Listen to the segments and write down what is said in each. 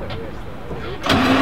mi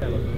Tantra,